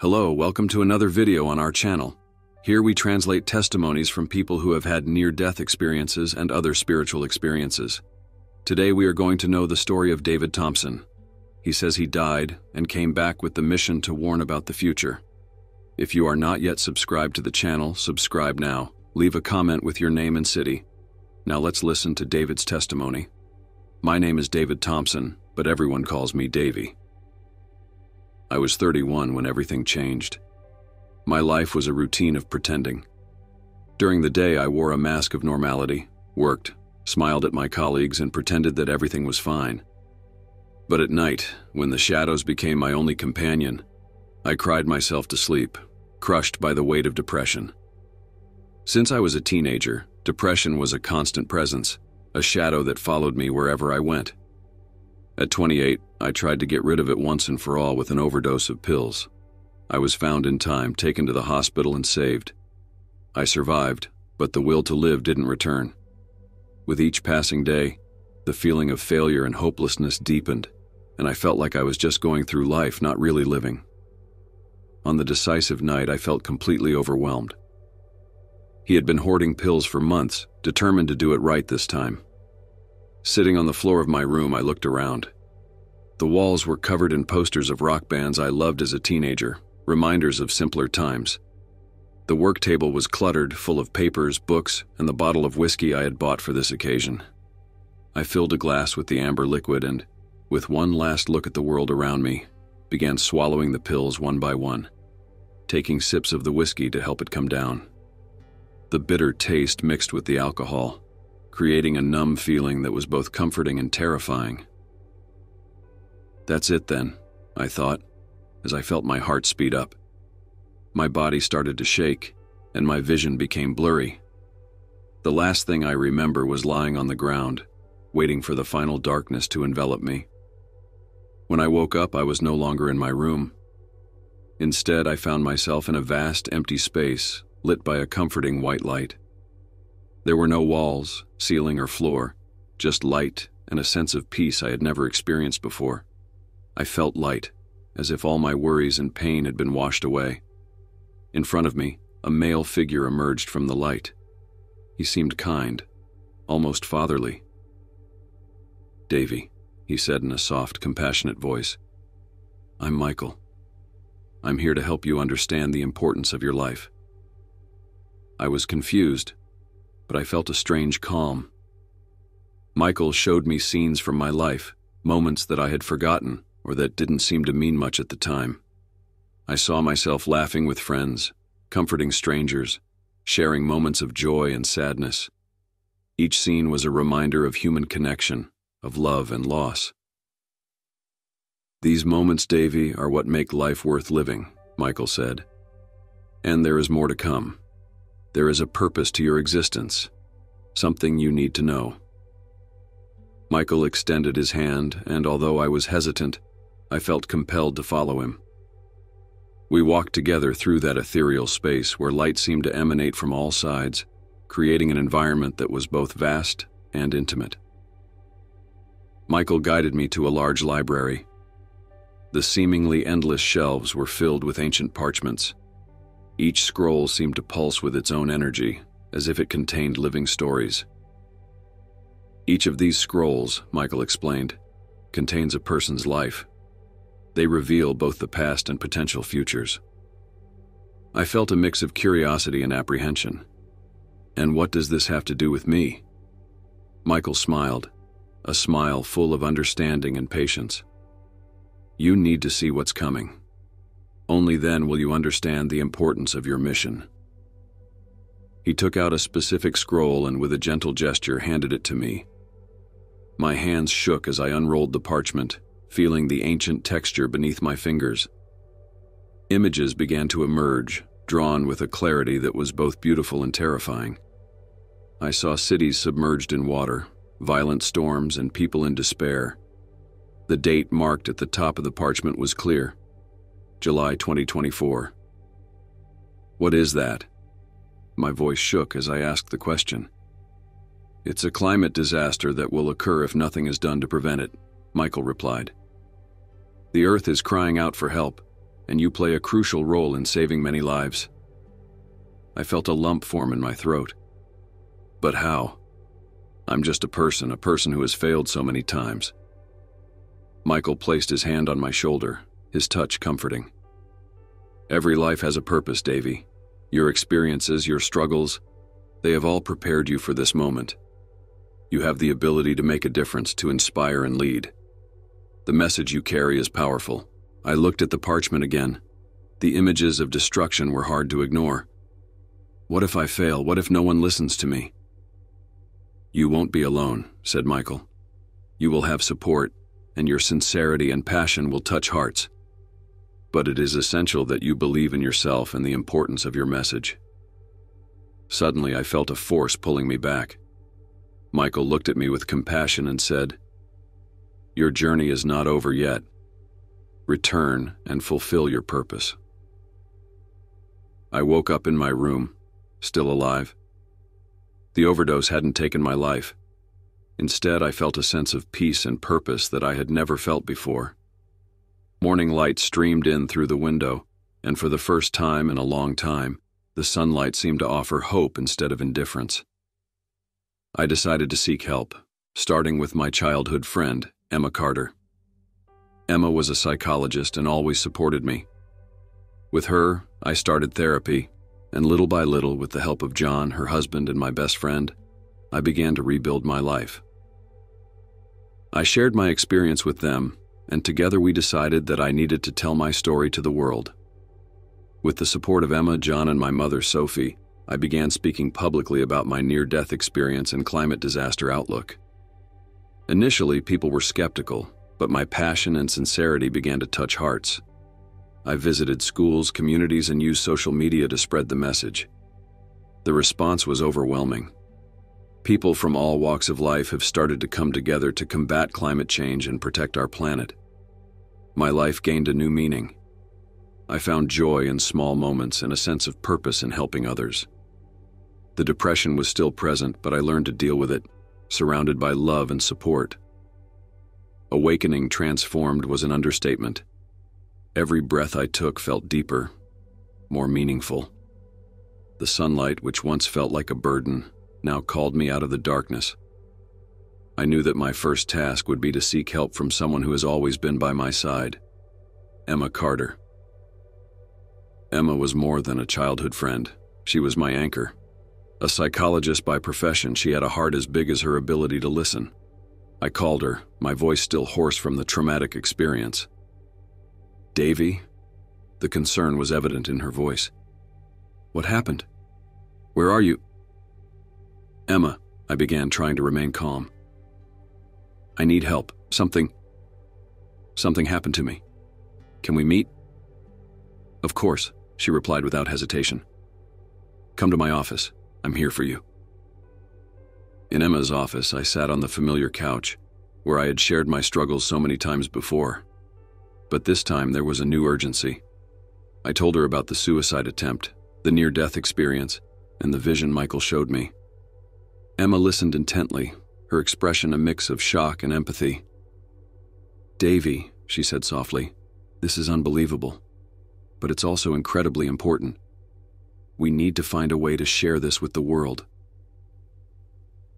Hello, welcome to another video on our channel. Here we translate testimonies from people who have had near-death experiences and other spiritual experiences. Today we are going to know the story of David Thompson. He says he died and came back with the mission to warn about the future. If you are not yet subscribed to the channel, subscribe now. Leave a comment with your name and city. Now let's listen to David's testimony. My name is David Thompson, but everyone calls me Davy. I was 31 when everything changed. My life was a routine of pretending. During the day, I wore a mask of normality, worked, smiled at my colleagues, and pretended that everything was fine. But at night, when the shadows became my only companion, I cried myself to sleep, crushed by the weight of depression. Since I was a teenager, depression was a constant presence, a shadow that followed me wherever I went. At 28, I tried to get rid of it once and for all with an overdose of pills. I was found in time, taken to the hospital, and saved. I survived, but the will to live didn't return. With each passing day, the feeling of failure and hopelessness deepened, and I felt like I was just going through life, not really living. On the decisive night, I felt completely overwhelmed. He had been hoarding pills for months, determined to do it right this time. Sitting on the floor of my room, I looked around. The walls were covered in posters of rock bands I loved as a teenager, reminders of simpler times. The work table was cluttered, full of papers, books, and the bottle of whiskey I had bought for this occasion. I filled a glass with the amber liquid and, with one last look at the world around me, began swallowing the pills one by one, taking sips of the whiskey to help it come down. The bitter taste mixed with the alcohol, creating a numb feeling that was both comforting and terrifying. That's it then, I thought, as I felt my heart speed up. My body started to shake, and my vision became blurry. The last thing I remember was lying on the ground, waiting for the final darkness to envelop me. When I woke up, I was no longer in my room. Instead, I found myself in a vast, empty space lit by a comforting white light. There were no walls, ceiling, or floor, just light and a sense of peace I had never experienced before. I felt light, as if all my worries and pain had been washed away. In front of me, a male figure emerged from the light. He seemed kind, almost fatherly. Davy, he said in a soft, compassionate voice. I'm Michael. I'm here to help you understand the importance of your life. I was confused, but I felt a strange calm. Michael showed me scenes from my life, moments that I had forgotten or that didn't seem to mean much at the time. I saw myself laughing with friends, comforting strangers, sharing moments of joy and sadness. Each scene was a reminder of human connection, of love and loss. These moments, Davy, are what make life worth living, Michael said. And there is more to come. There is a purpose to your existence, something you need to know. Michael extended his hand, and although I was hesitant, I felt compelled to follow him. We walked together through that ethereal space where light seemed to emanate from all sides, creating an environment that was both vast and intimate. Michael guided me to a large library. The seemingly endless shelves were filled with ancient parchments, each scroll seemed to pulse with its own energy, as if it contained living stories. Each of these scrolls, Michael explained, contains a person's life. They reveal both the past and potential futures. I felt a mix of curiosity and apprehension. And what does this have to do with me? Michael smiled, a smile full of understanding and patience. You need to see what's coming. Only then will you understand the importance of your mission. He took out a specific scroll and with a gentle gesture handed it to me. My hands shook as I unrolled the parchment, feeling the ancient texture beneath my fingers. Images began to emerge, drawn with a clarity that was both beautiful and terrifying. I saw cities submerged in water, violent storms, and people in despair. The date marked at the top of the parchment was clear July 2024. What is that? My voice shook as I asked the question. It's a climate disaster that will occur if nothing is done to prevent it, Michael replied. The Earth is crying out for help, and you play a crucial role in saving many lives. I felt a lump form in my throat. But how? I'm just a person, a person who has failed so many times. Michael placed his hand on my shoulder, his touch comforting. Every life has a purpose, Davy. Your experiences, your struggles, they have all prepared you for this moment. You have the ability to make a difference, to inspire and lead. The message you carry is powerful. I looked at the parchment again. The images of destruction were hard to ignore. What if I fail? What if no one listens to me? You won't be alone, said Michael. You will have support, and your sincerity and passion will touch hearts. But it is essential that you believe in yourself and the importance of your message. Suddenly, I felt a force pulling me back. Michael looked at me with compassion and said, Your journey is not over yet. Return and fulfill your purpose. I woke up in my room, still alive. The overdose hadn't taken my life. Instead, I felt a sense of peace and purpose that I had never felt before. Morning light streamed in through the window, and for the first time in a long time, the sunlight seemed to offer hope instead of indifference. I decided to seek help, starting with my childhood friend, Emma Carter. Emma was a psychologist and always supported me. With her, I started therapy, and little by little, with the help of John, her husband, and my best friend, I began to rebuild my life. I shared my experience with them, and together we decided that I needed to tell my story to the world. With the support of Emma, John, and my mother, Sophie, I began speaking publicly about my near death experience and climate disaster outlook. Initially, people were skeptical, but my passion and sincerity began to touch hearts. I visited schools, communities, and used social media to spread the message. The response was overwhelming. People from all walks of life have started to come together to combat climate change and protect our planet. My life gained a new meaning. I found joy in small moments and a sense of purpose in helping others. The depression was still present, but I learned to deal with it, surrounded by love and support. Awakening transformed was an understatement. Every breath I took felt deeper, more meaningful. The sunlight, which once felt like a burden, now called me out of the darkness. I knew that my first task would be to seek help from someone who has always been by my side Emma Carter. Emma was more than a childhood friend, she was my anchor. A psychologist by profession, she had a heart as big as her ability to listen. I called her, my voice still hoarse from the traumatic experience. Davy? The concern was evident in her voice. What happened? Where are you? Emma, I began, trying to remain calm. I need help. Something. Something happened to me. Can we meet? Of course, she replied without hesitation. Come to my office. I'm here for you. In Emma's office, I sat on the familiar couch, where I had shared my struggles so many times before. But this time there was a new urgency. I told her about the suicide attempt, the near death experience, and the vision Michael showed me. Emma listened intently, her expression a mix of shock and empathy. Davy, she said softly, this is unbelievable, but it's also incredibly important. We need to find a way to share this with the world.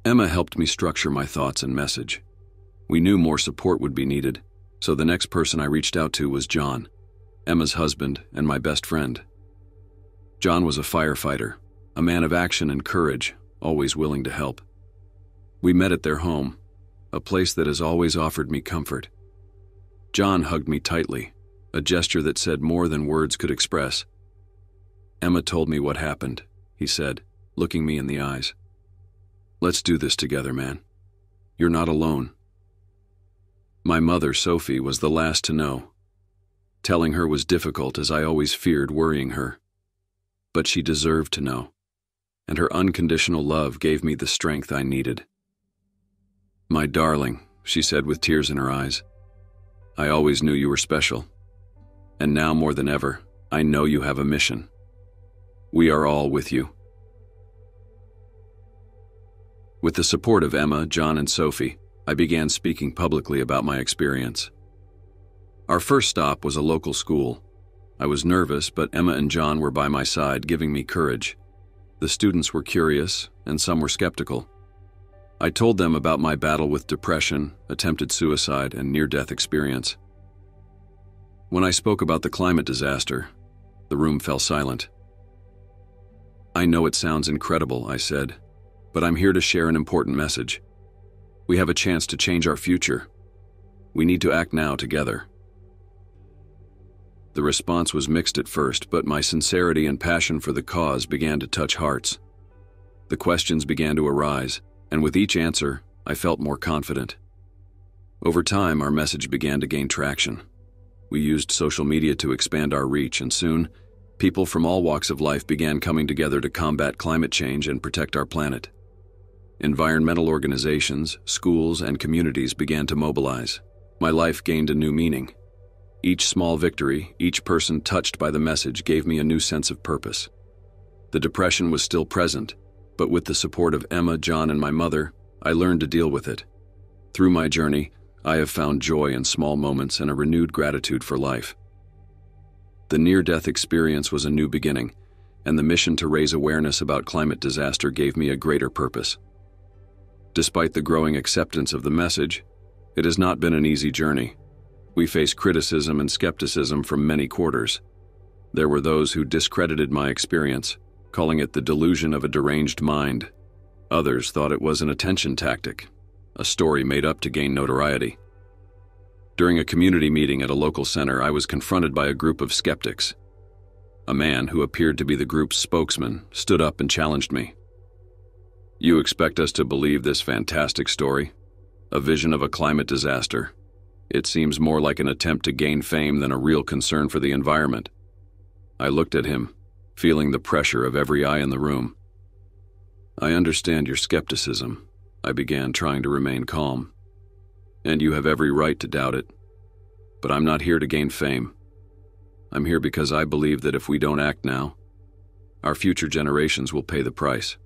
Emma helped me structure my thoughts and message. We knew more support would be needed, so the next person I reached out to was John, Emma's husband and my best friend. John was a firefighter, a man of action and courage, always willing to help. We met at their home, a place that has always offered me comfort. John hugged me tightly, a gesture that said more than words could express. Emma told me what happened, he said, looking me in the eyes. Let's do this together, man. You're not alone. My mother, Sophie, was the last to know. Telling her was difficult as I always feared worrying her. But she deserved to know, and her unconditional love gave me the strength I needed. My darling, she said with tears in her eyes, I always knew you were special. And now more than ever, I know you have a mission. We are all with you. With the support of Emma, John, and Sophie, I began speaking publicly about my experience. Our first stop was a local school, I was nervous, but Emma and John were by my side, giving me courage. The students were curious, and some were skeptical. I told them about my battle with depression, attempted suicide, and near death experience. When I spoke about the climate disaster, the room fell silent. I know it sounds incredible, I said, but I'm here to share an important message. We have a chance to change our future. We need to act now together. The response was mixed at first, but my sincerity and passion for the cause began to touch hearts. The questions began to arise, and with each answer, I felt more confident. Over time, our message began to gain traction. We used social media to expand our reach, and soon, people from all walks of life began coming together to combat climate change and protect our planet. Environmental organizations, schools, and communities began to mobilize. My life gained a new meaning. Each small victory, each person touched by the message gave me a new sense of purpose. The depression was still present, but with the support of Emma, John, and my mother, I learned to deal with it. Through my journey, I have found joy in small moments and a renewed gratitude for life. The near death experience was a new beginning, and the mission to raise awareness about climate disaster gave me a greater purpose. Despite the growing acceptance of the message, it has not been an easy journey. We face criticism and skepticism from many quarters. There were those who discredited my experience, calling it the delusion of a deranged mind. Others thought it was an attention tactic, a story made up to gain notoriety. During a community meeting at a local center, I was confronted by a group of skeptics. A man who appeared to be the group's spokesman stood up and challenged me. You expect us to believe this fantastic story? A vision of a climate disaster, it seems more like an attempt to gain fame than a real concern for the environment. I looked at him, feeling the pressure of every eye in the room. I understand your skepticism, I began, trying to remain calm. And you have every right to doubt it. But I'm not here to gain fame. I'm here because I believe that if we don't act now, our future generations will pay the price.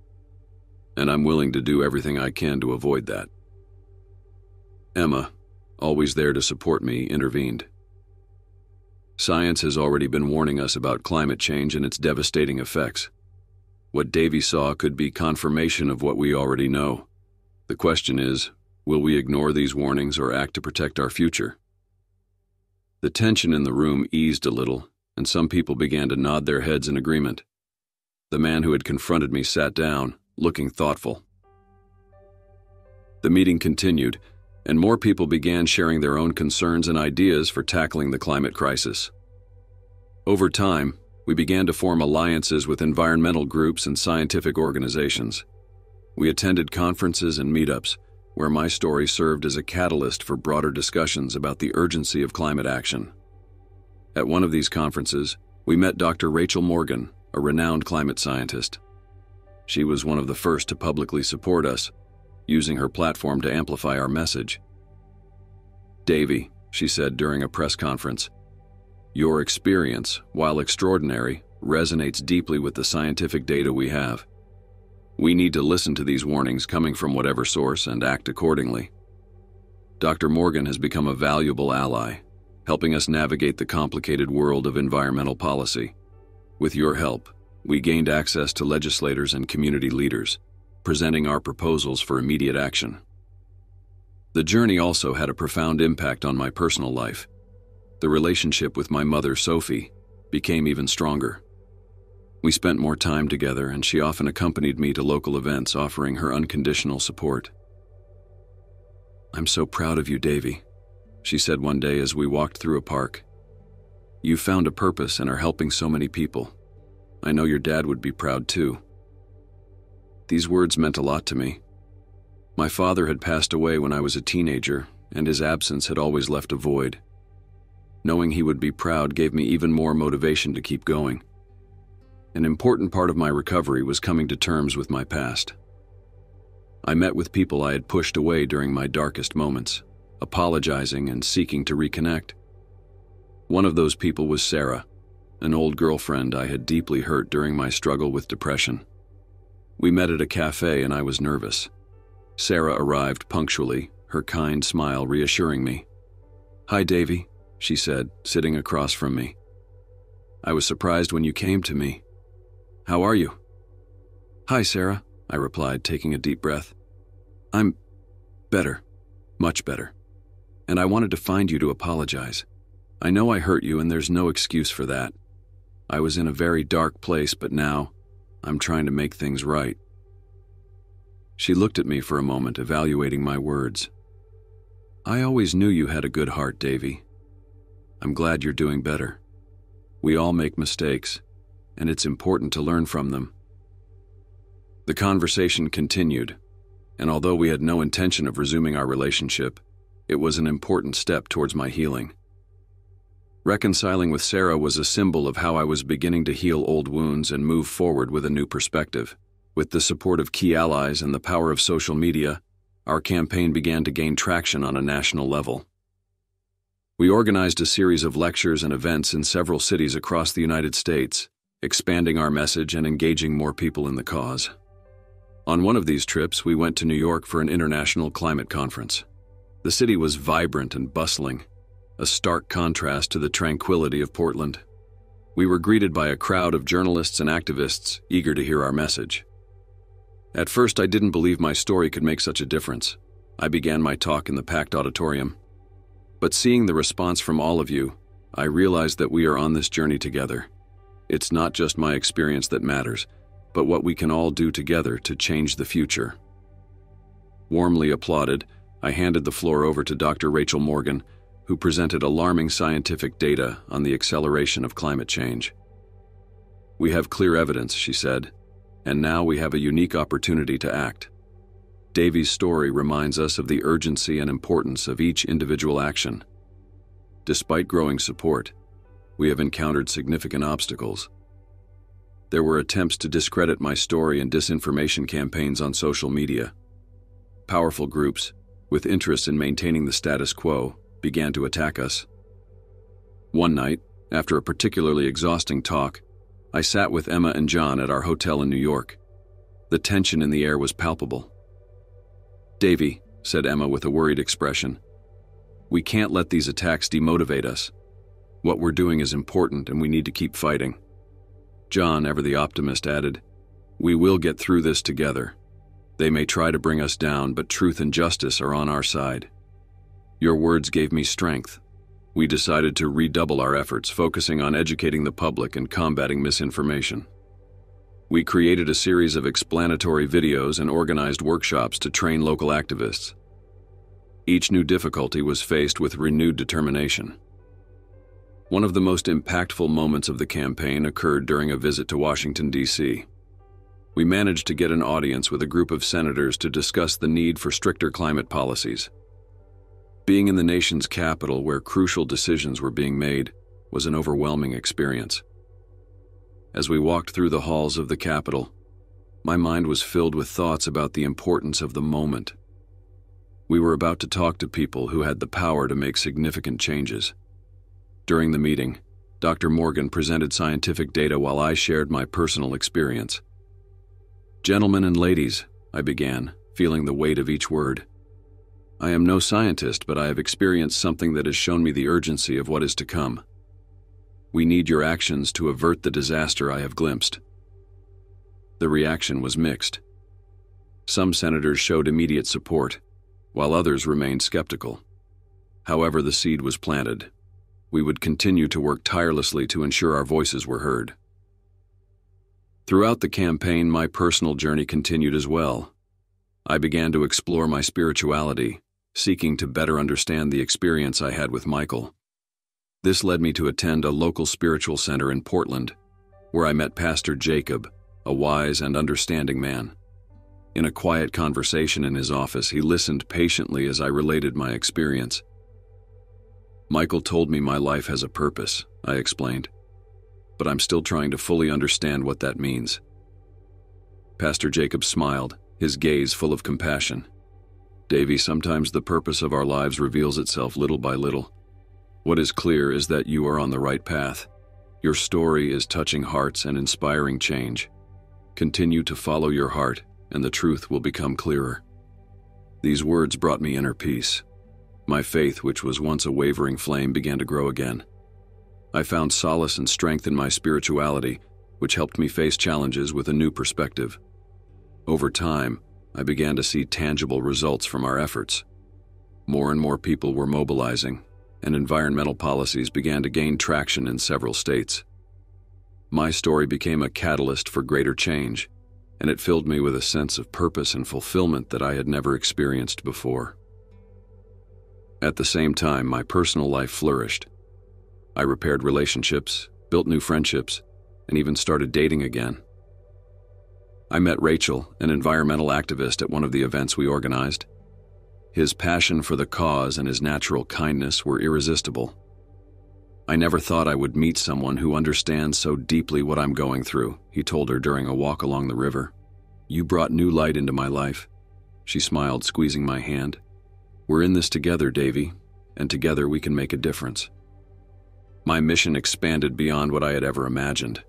And I'm willing to do everything I can to avoid that. Emma, always there to support me, intervened. Science has already been warning us about climate change and its devastating effects. What Davy saw could be confirmation of what we already know. The question is, will we ignore these warnings or act to protect our future? The tension in the room eased a little, and some people began to nod their heads in agreement. The man who had confronted me sat down, looking thoughtful. The meeting continued, and more people began sharing their own concerns and ideas for tackling the climate crisis. Over time, we began to form alliances with environmental groups and scientific organizations. We attended conferences and meetups, where my story served as a catalyst for broader discussions about the urgency of climate action. At one of these conferences, we met Dr. Rachel Morgan, a renowned climate scientist. She was one of the first to publicly support us using her platform to amplify our message. Davy, she said during a press conference, your experience, while extraordinary, resonates deeply with the scientific data we have. We need to listen to these warnings coming from whatever source and act accordingly. Dr. Morgan has become a valuable ally, helping us navigate the complicated world of environmental policy. With your help, we gained access to legislators and community leaders, presenting our proposals for immediate action. The journey also had a profound impact on my personal life. The relationship with my mother, Sophie, became even stronger. We spent more time together, and she often accompanied me to local events, offering her unconditional support. I'm so proud of you, Davy, she said one day as we walked through a park. You found a purpose and are helping so many people. I know your dad would be proud too. These words meant a lot to me. My father had passed away when I was a teenager, and his absence had always left a void. Knowing he would be proud gave me even more motivation to keep going. An important part of my recovery was coming to terms with my past. I met with people I had pushed away during my darkest moments, apologizing and seeking to reconnect. One of those people was Sarah, an old girlfriend I had deeply hurt during my struggle with depression. We met at a cafe and I was nervous. Sarah arrived punctually, her kind smile reassuring me. Hi, Davy, she said, sitting across from me. I was surprised when you came to me. How are you? Hi, Sarah, I replied, taking a deep breath. I'm better, much better. And I wanted to find you to apologize. I know I hurt you, and there's no excuse for that. I was in a very dark place, but now I'm trying to make things right. She looked at me for a moment, evaluating my words. I always knew you had a good heart, Davy. I'm glad you're doing better. We all make mistakes, and it's important to learn from them. The conversation continued, and although we had no intention of resuming our relationship, it was an important step towards my healing. Reconciling with Sarah was a symbol of how I was beginning to heal old wounds and move forward with a new perspective. With the support of key allies and the power of social media, our campaign began to gain traction on a national level. We organized a series of lectures and events in several cities across the United States, expanding our message and engaging more people in the cause. On one of these trips, we went to New York for an international climate conference. The city was vibrant and bustling, a stark contrast to the tranquility of Portland. We were greeted by a crowd of journalists and activists eager to hear our message. At first, I didn't believe my story could make such a difference. I began my talk in the packed auditorium. But seeing the response from all of you, I realized that we are on this journey together. It's not just my experience that matters, but what we can all do together to change the future. Warmly applauded, I handed the floor over to Dr. Rachel Morgan, who presented alarming scientific data on the acceleration of climate change. We have clear evidence, she said, and now we have a unique opportunity to act. Davy's story reminds us of the urgency and importance of each individual action. Despite growing support, we have encountered significant obstacles. There were attempts to discredit my story and disinformation campaigns on social media. Powerful groups, with interest in maintaining the status quo, began to attack us. One night, after a particularly exhausting talk, I sat with Emma and John at our hotel in New York. The tension in the air was palpable. Davy, said Emma with a worried expression, we can't let these attacks demotivate us. What we're doing is important and we need to keep fighting. John, ever the optimist, added, We will get through this together. They may try to bring us down, but truth and justice are on our side. Your words gave me strength, we decided to redouble our efforts, focusing on educating the public and combating misinformation. We created a series of explanatory videos and organized workshops to train local activists. Each new difficulty was faced with renewed determination. One of the most impactful moments of the campaign occurred during a visit to Washington, D.C. We managed to get an audience with a group of senators to discuss the need for stricter climate policies. Being in the nation's capital where crucial decisions were being made was an overwhelming experience. As we walked through the halls of the Capitol, my mind was filled with thoughts about the importance of the moment. We were about to talk to people who had the power to make significant changes. During the meeting, Dr. Morgan presented scientific data while I shared my personal experience. Gentlemen and ladies, I began, feeling the weight of each word. I am no scientist, but I have experienced something that has shown me the urgency of what is to come. We need your actions to avert the disaster I have glimpsed. The reaction was mixed. Some senators showed immediate support, while others remained skeptical. However, the seed was planted. We would continue to work tirelessly to ensure our voices were heard. Throughout the campaign, my personal journey continued as well. I began to explore my spirituality, seeking to better understand the experience I had with Michael. This led me to attend a local spiritual center in Portland, where I met Pastor Jacob, a wise and understanding man. In a quiet conversation in his office, he listened patiently as I related my experience. Michael told me my life has a purpose, I explained, but I'm still trying to fully understand what that means. Pastor Jacob smiled, his gaze full of compassion. Davy, sometimes the purpose of our lives reveals itself little by little. What is clear is that you are on the right path. Your story is touching hearts and inspiring change. Continue to follow your heart, and the truth will become clearer. These words brought me inner peace. My faith, which was once a wavering flame, began to grow again. I found solace and strength in my spirituality, which helped me face challenges with a new perspective. Over time, I began to see tangible results from our efforts. More and more people were mobilizing, and environmental policies began to gain traction in several states. My story became a catalyst for greater change, and it filled me with a sense of purpose and fulfillment that I had never experienced before. At the same time, my personal life flourished. I repaired relationships, built new friendships, and even started dating again. I met Rachel, an environmental activist, at one of the events we organized. His passion for the cause and his natural kindness were irresistible. I never thought I would meet someone who understands so deeply what I'm going through, he told her during a walk along the river. You brought new light into my life. She smiled, squeezing my hand. We're in this together, Davy, and together we can make a difference. My mission expanded beyond what I had ever imagined.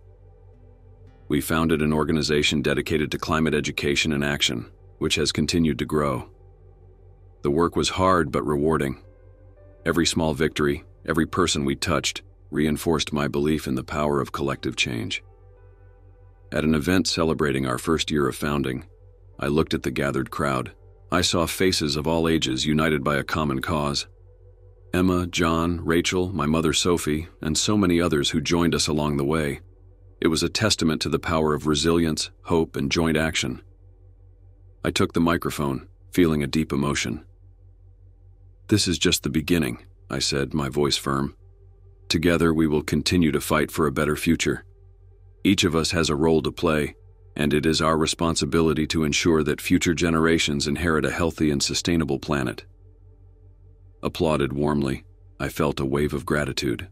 We founded an organization dedicated to climate education and action, which has continued to grow. The work was hard but rewarding. Every small victory, every person we touched, reinforced my belief in the power of collective change. At an event celebrating our first year of founding, I looked at the gathered crowd. I saw faces of all ages united by a common cause. Emma, John, Rachel, my mother Sophie, and so many others who joined us along the way. It was a testament to the power of resilience, hope, and joint action. I took the microphone, feeling a deep emotion. This is just the beginning, I said, my voice firm. Together, we will continue to fight for a better future. Each of us has a role to play, and it is our responsibility to ensure that future generations inherit a healthy and sustainable planet. Applauded warmly, I felt a wave of gratitude.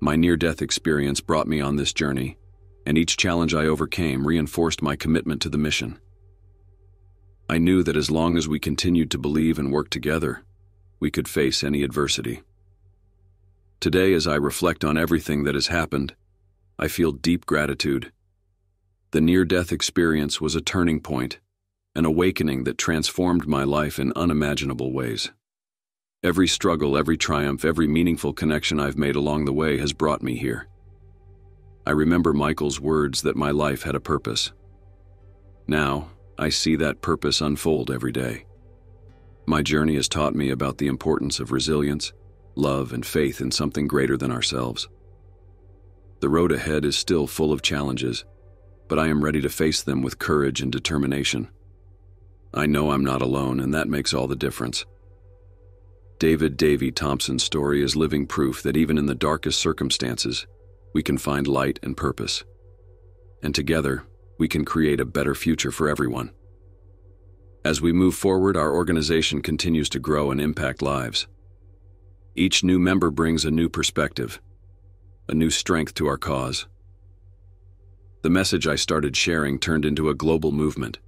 My near death experience brought me on this journey, and each challenge I overcame reinforced my commitment to the mission. I knew that as long as we continued to believe and work together, we could face any adversity. Today, as I reflect on everything that has happened, I feel deep gratitude. The near death experience was a turning point, an awakening that transformed my life in unimaginable ways. Every struggle, every triumph, every meaningful connection I've made along the way has brought me here. I remember Michael's words that my life had a purpose. Now, I see that purpose unfold every day. My journey has taught me about the importance of resilience, love, and faith in something greater than ourselves. The road ahead is still full of challenges, but I am ready to face them with courage and determination. I know I'm not alone, and that makes all the difference. David Davy Thompson's story is living proof that even in the darkest circumstances, we can find light and purpose. And together, we can create a better future for everyone. As we move forward, our organization continues to grow and impact lives. Each new member brings a new perspective, a new strength to our cause. The message I started sharing turned into a global movement.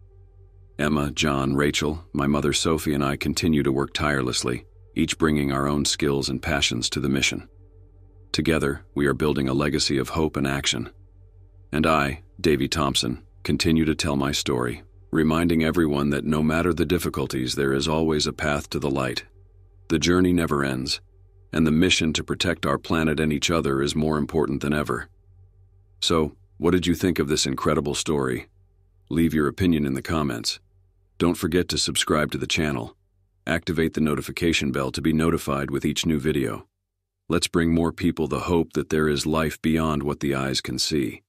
Emma, John, Rachel, my mother Sophie, and I continue to work tirelessly, each bringing our own skills and passions to the mission. Together, we are building a legacy of hope and action. And I, Davy Thompson, continue to tell my story, reminding everyone that no matter the difficulties, there is always a path to the light. The journey never ends, and the mission to protect our planet and each other is more important than ever. So, what did you think of this incredible story? Leave your opinion in the comments. Don't forget to subscribe to the channel. Activate the notification bell to be notified with each new video. Let's bring more people the hope that there is life beyond what the eyes can see.